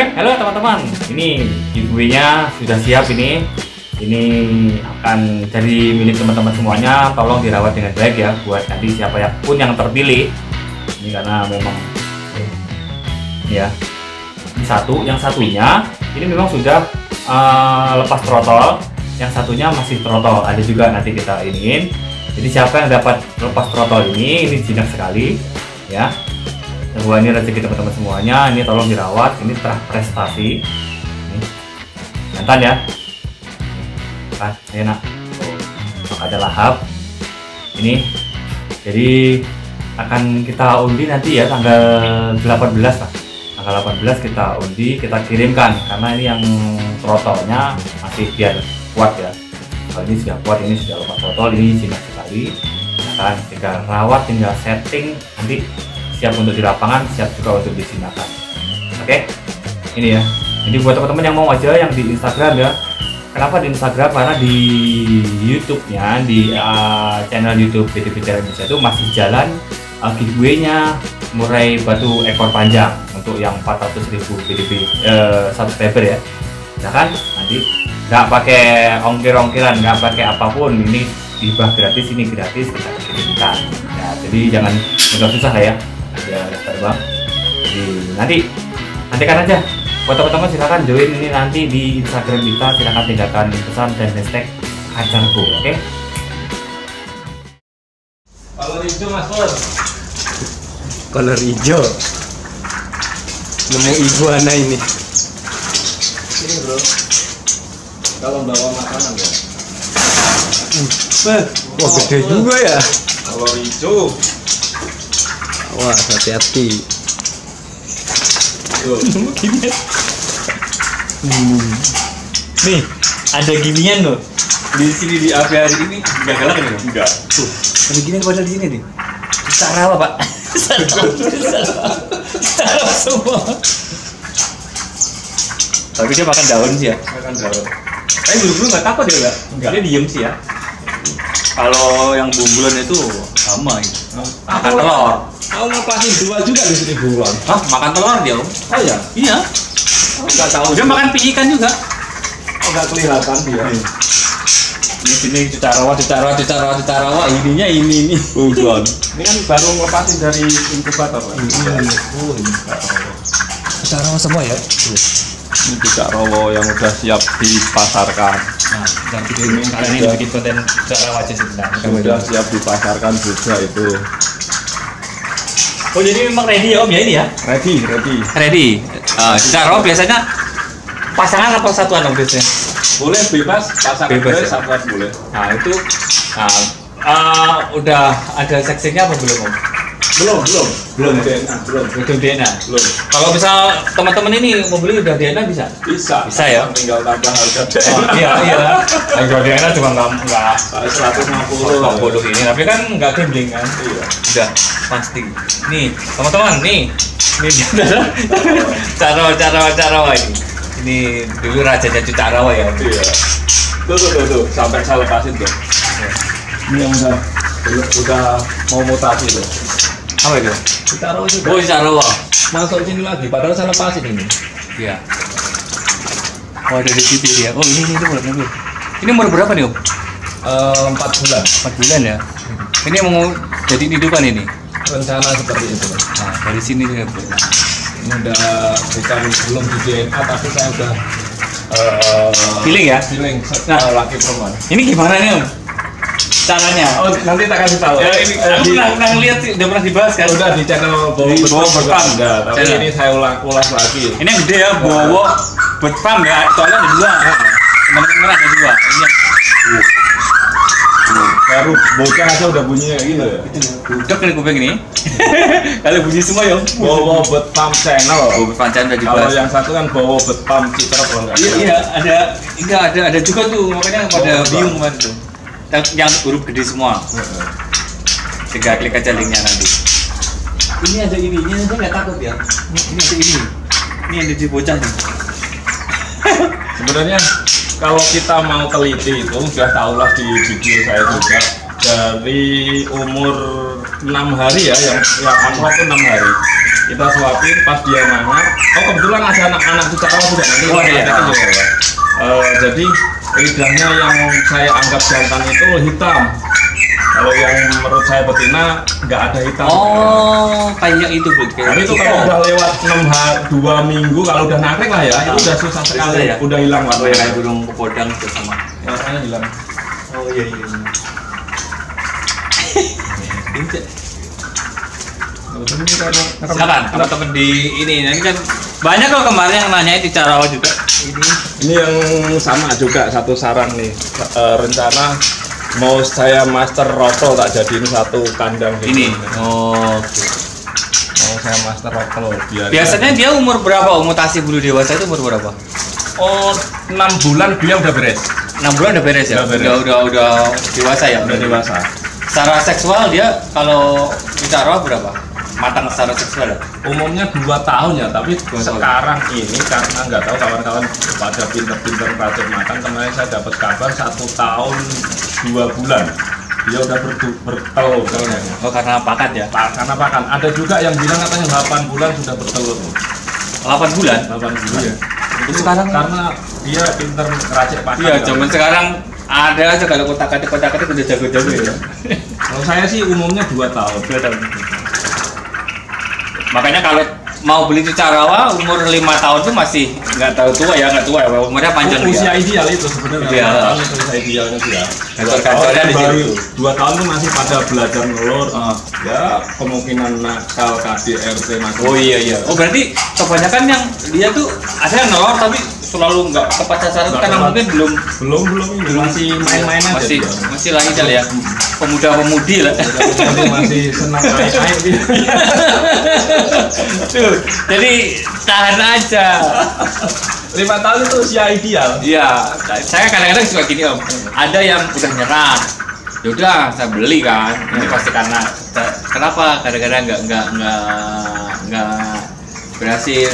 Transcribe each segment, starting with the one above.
Oke, halo teman-teman. Ini giveaway-nya sudah siap ini. Ini akan jadi milik teman-teman semuanya. Tolong dirawat dengan baik ya buat nanti siapa yang pun yang terpilih. Ini karena memang ya. Ini satu, yang satunya ini memang sudah uh, lepas trotol. Yang satunya masih trotol. Ada juga nanti kita iniin. Jadi siapa yang dapat lepas trotol ini, ini jinak sekali ya Wah ini rezeki teman-teman semuanya. Ini tolong dirawat. Ini telah prestasi. Ini. Ya. Kan enak. Oh, ada lahap. Ini. Jadi akan kita undi nanti ya tanggal 18 lah. Tanggal 18 kita undi, kita kirimkan karena ini yang trotolnya masih biar kuat ya. Kalau ini sudah kuat, ini sudah lepas trotol, ini jinak sekali. Ya kan, tinggal rawat, tinggal setting nanti siap untuk di lapangan siap juga untuk disinakan oke? Okay? ini ya. Ini buat teman-teman yang mau aja yang di Instagram ya. Kenapa di Instagram? Karena di YouTube-nya di uh, channel YouTube BTP Indonesia itu masih jalan uh, giveaway-nya murai batu ekor panjang untuk yang 400 ribu BTP uh, subscriber ya. Nah kan? Nanti nggak pakai ongkir-ongkiran nggak pakai apa pun. Ini hibah gratis ini gratis kita kirimkan. Ya jadi jangan mudah susah ya ya terbang jadi nanti nantikan aja. Buat teman-teman silahkan join ini nanti di Instagram kita. Silahkan tinggalkan pesan dan hashtag acarku oke? Okay? kolor hijau mas bos kolor hijau? Nemu iguana ini. Ini bro. Kalau bawa makanan ya? Wah gede juga ya. Kolor hijau Wah, hati-hati. Nih, ada ginian loh. Di sini di aviari ini enggak galak ya? enggak Tuh, ada ginian pada di sini nih. Sarawa, Pak. Sarawa. Sarawa semua. Tapi dia makan daun sih ya. makan daun Tapi bulu-bulu nggak takut ya, Mbak? Nggak. Dia diem sih ya. Kalau yang bumbulan itu sama itu. Makan telur. Aku ngelepasin dua juga di sini buruan Hah, makan telur dia, Om? oh ya Iya. aku nggak tahu. Dia makan pie ikan juga. oh nggak kelihatan dia. Ini sini cutarawa, cutarawa, cutarawa, cutarawa. Ininya ini ini. buruan ini kan baru ngelepasin dari inkubator kan Oh, ini cutarawa semua ya. ini juga rowo yang udah siap dipasarkan. Nah, yang video ini kalian ini bikin konten cutarawa aja sudah siap dipasarkan juga itu Oh jadi memang ready ya Om ya ini ya? ready ready Ready. Uh, cutarawa biasanya pasangan atau satuan Om biasanya? boleh bebas pasang Bebas boleh ya? satuan boleh Nah itu nah, uh, udah ada seksinya apa belum Om? Belum belum Belum. DNA belum Belum DNA. belum Kalau misal teman-teman ini mau beli udah DNA bisa? bisa Bisa ya? tinggal tambah harga Oh, iya iya. Harga DNA cuma nggak nggak seratus lima puluh 150 ini, tapi kan nggak gambling kan? iya Udah pasti. Nih teman-teman nih, ini dia cara cara cara ini. Ini dulu rajanya Cutarawa ya. iya tuh tuh tuh, tuh. sampai saya lepasin tuh ini yang udah udah mau mutasi tuh Apa itu? kita taruh juga Oh Cutarawa. masuk sini lagi padahal saya lepasin ini Iya. Oh ada di situ ya. Oh ini ini ini umur ini. Ini umur berapa nih om? Eh, empat bulan 4 bulan ya. Ini mau jadi hidupan ini. rencana seperti itu Nah dari sini ya. ini udah bukan belum di DNA tapi saya udah eh Feeling ya? feeling Nah. nah. laki perempuan Ini gimana nih om? Caranya? oh nanti tak kasih tahu Ya, ini Eh, aku pernah, pernah lihat sih, udah pernah dibahas kan? udah di channel Bowo Bowo ada tapi Channel. ini saya ulang ulas lagi Ini gede ya, Bowo Berpam ya, soalnya ada dua. Teman-teman ada dua. Ini baru bocah aja udah bunyinya kayak gitu ya budek nih kuping ini. Kalau bunyi semua ya. Bowo Betam channel Bowo udah kalau dibahas. yang satu kan Bowo Betam Citra kalau nggak Iya, iya, ada enggak ada ada juga tuh makanya pada bingung kemarin tuh. Yang, yang huruf gede semua. Heeh. Tinggal klik aja linknya nanti. Ini ada ini, ini aja nggak takut ya. Ini, ini ada ini. Ini yang di bocah nih. sebenarnya kalau kita mau teliti itu sudah tahulah di video saya juga dari umur enam hari ya yang yang upload itu enam hari kita suapin pas dia nanak oh kebetulan ada anak-anak bicara juga nanti Oh, ada ya? kita tunjuk ya. Eh, jadi lidahnya yang saya anggap jantan itu hitam kalau yang menurut saya betina nggak ada hitam Oh, kayak itu bu. tapi itu kalau udah lewat 6 hari, 2 minggu kalau udah nangkring lah ya itu udah susah sekali ya? udah hilang Oh ya, kayak warnanya burung kepodang itu sama. warnanya hilang Oh iya iya. iya. ini Silakan teman-teman di ini nanti kan banyak kok kemarin yang nanya di Carawa juga. Ini Ini yang sama juga satu saran nih Eh, rencana mau saya master rotol tak jadiin satu kandang gitu. ini. Oh. oke. Mau saya master rotol biar Biasanya dia umur berapa? Mutasi bulu dewasa itu umur berapa? oh 6 bulan dia udah beres. 6 bulan udah beres ya? Udah beres. Udah udah udah dewasa ya? Udah dewasa. Secara seksual dia kalau di Carawa berapa? Matang secara seksual ya? Umumnya 2 tahun ya, tapi Dua tahun. sekarang ini karena nggak tahu kawan-kawan pada pinter-pinter racik makan kemarin saya dapat kabar satu tahun dua bulan dia udah bertelur. Oh karena pakat ya? Pak, karena pakan. Ada juga yang bilang katanya 8 bulan sudah bertelur. 8 bulan? 8 bulan. Itu Sekarang- karena dia pinter racik pakan. Iya, zaman sekarang ada aja kalau kotak-katik udah jago-jago ya. Kalau saya sih umumnya 2 tahun. Dua tahun. Makanya kalau mau beli Carawa umur lima tahun tuh masih nggak tahu tua ya nggak tua ya umurnya panjang Oh, usia ya. ideal itu sebenarnya. Ideal. Dua tahun itu usia idealnya dia. Dua Kantor-kantornya tahun di baru dua tahun tuh masih pada belajar ngelur. Oh. Ya kemungkinan nakal KDRT macam. Oh iya iya. Oh berarti kebanyakan yang dia tuh ada yang tapi selalu nggak tepat sasaran karena tepat. mungkin belum Belum belum ini masih main-main aja. masih dia. masih lagi kali ya pemuda-pemudi lah. Masih, masih senang naik-naik dia. Tuh, jadi tahan aja. Lima tahun itu usia ideal. Iya, saya kadang-kadang suka gini om. Ada yang udah nyerah. Yaudah, saya beli kan. Ini pasti karena kenapa? Kadang-kadang nggak nggak nggak nggak berhasil.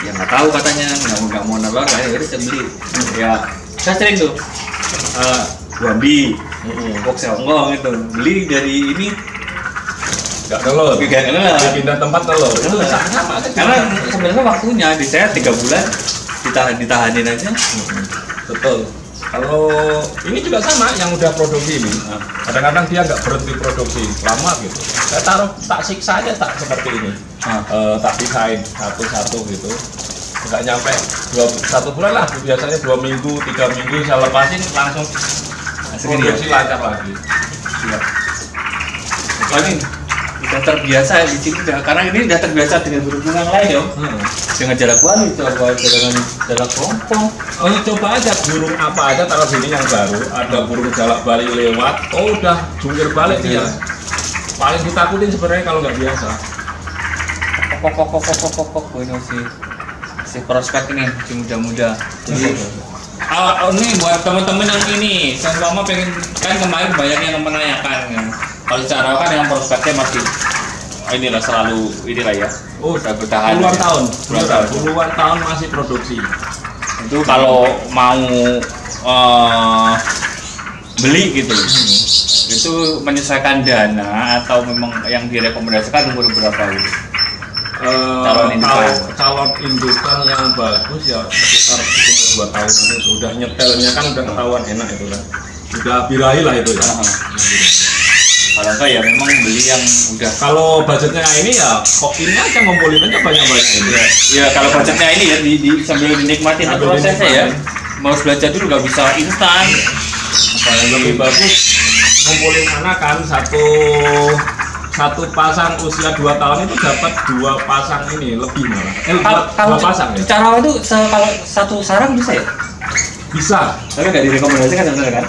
Ya nggak tahu katanya nggak nggak mau nelor. Ya udah saya beli. Ya, saya sering tuh. Uh, Wambi, box Hongkong itu beli dari ini Gak telur. Nggak nelor. Dia pindah tempat telur. Telur. karena sebenarnya waktunya di saya tiga bulan ditahan ditahanin aja. Betul. Kalau ini juga sama yang udah produksi ini. Kadang-kadang dia nggak berhenti produksi lama gitu. Saya taruh tak siksa aja tak seperti ini. Ah. Eh, tak pisahin satu-satu gitu. Nggak nyampe dua, satu bulan lah. Biasanya dua minggu, tiga minggu saya lepasin langsung Segini ya? produksi lancar lagi. Iya. Oh, ini udah terbiasa di sini karena ini udah terbiasa dengan burung yang lain ya. Hmm. Dengan jarak bali coba dengan jarak kelompok. Oh coba aja burung apa aja taruh sini yang baru. Ada burung jalak bali lewat. Oh udah jungkir balik dia. Paling ditakutin sebenarnya kalau nggak biasa. Kok kok kok kok kok kok kok ini masih masih prospek ini masih muda-muda. Jadi Ah, oh, ini buat teman-teman yang ini, saya mama pengen kan kemarin banyak yang menanyakan kan. Kalau cara kan yang prospeknya masih oh, inilah selalu inilah ya. Oh, Udah bertahan. puluhan ya. tahun, Puluhan tahun. puluhan tahun masih produksi. itu kalau mau eh, beli gitu loh itu menyesuaikan dana atau memang yang direkomendasikan umur berapa gitu Eh, Calon indukan. kalau calon indukan yang bagus ya sekitar dua tahun ini sudah nyetelnya kan udah ketahuan enak itu kan. Udah birahi lah itu ya. Kalau enggak ya memang beli yang udah Kalau budgetnya ini ya kok ini aja ngumpulin aja banyak-banyak ini. ya kalau budgetnya ini ya di, di sambil dinikmatin Sambil prosesnya ya mau belajar dulu nggak bisa instan Yang lebih bagus ngumpulin anak kan satu satu pasang usia dua tahun itu dapat dua pasang ini lebih malah. Eh, dua, dua pasang ya. cara itu kalau satu sarang bisa ya Bisa. tapi nggak direkomendasikan sebenarnya kan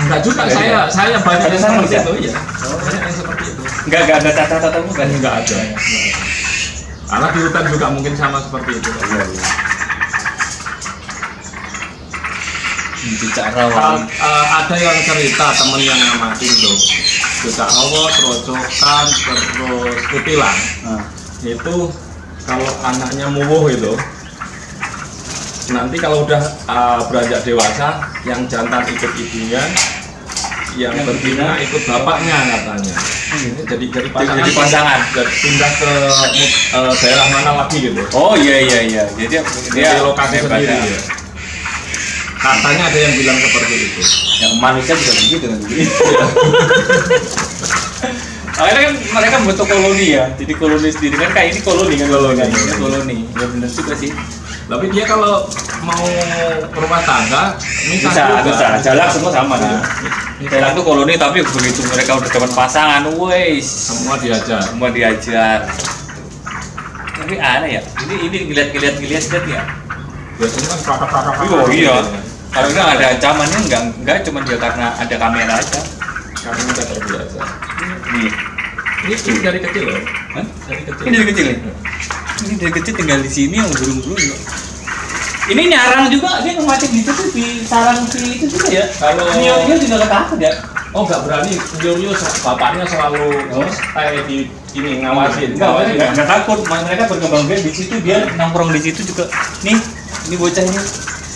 Enggak juga Enggak saya ya? saya banyak yang seperti itu ya. Banyak yang seperti itu. nggak nggak ada tata-tata bukan Enggak ada. Karena di hutan juga mungkin sama seperti itu. rawan eh, ada yang cerita temen yang ngamatin tuh Cicak rawon, rocokan, terus kutilang Nah. itu kalau anaknya muwuh itu nanti kalau udah uh, beranjak dewasa yang jantan ikut ibunya yang Yang betina ikut bapaknya katanya jadi jadi pasangan Jadi pasangan. jadi pindah ke eh, daerah mana lagi gitu Oh iya iya iya. Jadi dia dia lokasi sendiri ya. ya. Katanya ada yang bilang seperti itu. Yang manusia juga begitu kan. Akhirnya kan mereka bentuk koloni ya. Jadi koloni sendiri kan kayak ini koloni kan koloni. Koloni. Ya benar juga sih. Tapi dia kalau mau rumah tangga bisa, Bisa, juga. bisa. Jalan semua sama Iya. ya. Jalan tuh koloni tapi begitu mereka udah dapat pasangan, wes Semua diajar. semua diajar. Tapi aneh ya. Ini ini ngeliat-ngeliat ngeliat lihat ya. Biasanya kan kakak-kakak. Oh iya. Nggak ada ancamannya enggak enggak cuma dia karena ada kamera aja. Kami udah terbiasa. Nih. Ini, ini dari kecil loh. Hah? Dari kecil. Ini dari kecil ya? Ini dari kecil tinggal di sini yang burung-burung. Ini nyarang juga dia ngematin di situ di sarang si itu juga ya. Kalau Nio juga ketakut ya. Oh nggak berani, Yoyo bapaknya selalu Oh. stay di ini ngawasin. Enggak, Ngawasin. enggak, enggak takut. Mereka berkembang biak di situ dia nongkrong di situ juga. Nih, ini bocah ini.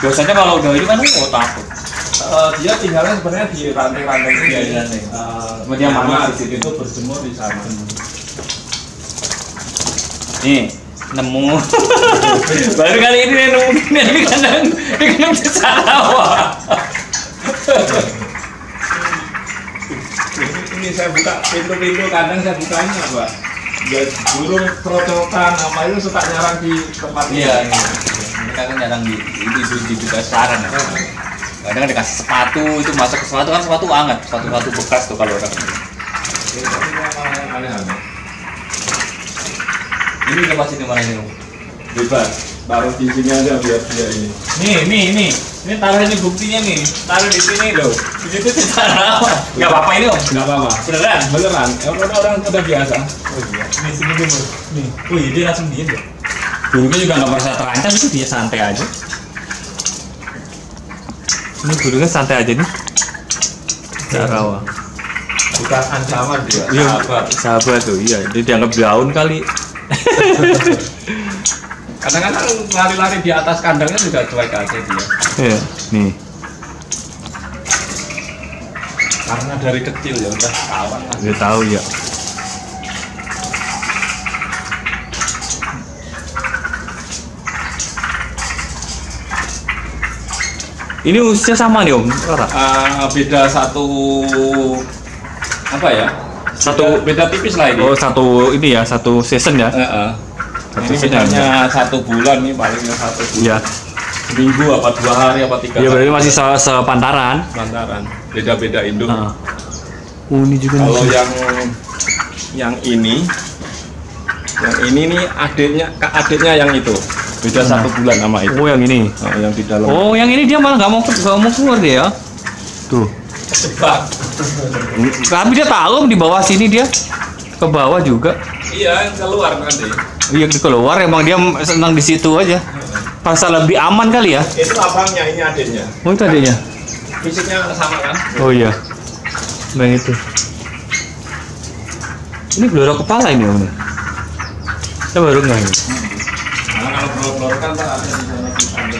Biasanya kalau udah ini kan oh takut. Eh, dia tinggalnya sebenarnya di ranting-ranting ini. Di ranting. Eh, Cuma dia manis di situ. situ berjemur di sana. Nih, nemu. Baru kali ini nemu gini di kandang di kandang sawah. ini, ini saya buka pintu-pintu kadang saya bukain apa? Ya burung kerocokan apa itu suka nyarang di tempat ini. Iya, iya. Mereka kan jarang di di di, di juga saran ya. Kadang dikasih sepatu itu masuk ke sepatu kan sepatu hangat, sepatu-sepatu bekas tuh kalau orang. Ini tapi memang aneh-aneh. Ini lepas ini mana ini? Bebas. Taruh di sini aja biar dia ini. Nih, nih, nih. Ini taruh ini buktinya nih. Taruh di sini loh. Di situ sih taruh apa? Enggak apa-apa ini, Om. Nggak apa-apa. Beneran. Beneran. Ya, orang orang udah biasa. Oh iya. Nih sini dulu. Nih. Wih, dia langsung diem ya. Burungnya juga nggak merasa terancam itu dia santai aja. Ini burungnya santai aja nih. Carawa. Bukan ancaman dia. Iya, Sahabat. sahabat tuh. Iya, dia dianggap daun kali. Kadang-kadang lari-lari di atas kandangnya juga cuek aja dia. Iya, nih. Karena dari kecil ya udah kawan lah. Dia tahu ya. Ini usia sama nih om? Ah, beda satu apa ya? Satu- beda, beda tipis lah ini. Oh satu ini ya, satu season ya? Heeh. Satu Ini season bedanya satu bulan nih palingnya satu bulan. Iya. Seminggu apa dua hari apa tiga Iya hari. berarti masih se sepantaran. Bantaran. Beda-beda induk. Nah. Oh ini juga Kalau yang yang ini yang ini nih adiknya kak adiknya yang itu beda satu bulan sama itu Oh yang ini. Nah, yang di dalam Oh yang ini dia malah nggak mau nggak mau keluar dia ya. Tuh. Cepat. Tapi dia tahu di bawah sini dia ke bawah juga. iya yang keluar nanti Iya keluar emang dia senang di situ aja. Rasa lebih aman kali ya. itu abangnya ini adiknya Oh itu adanya. fisiknya sama kan Oh iya. Nah itu. Ini gelora kepala ini om. Saya baru nggak ini. nah, kalau blor-blor kan ada di sana di sana.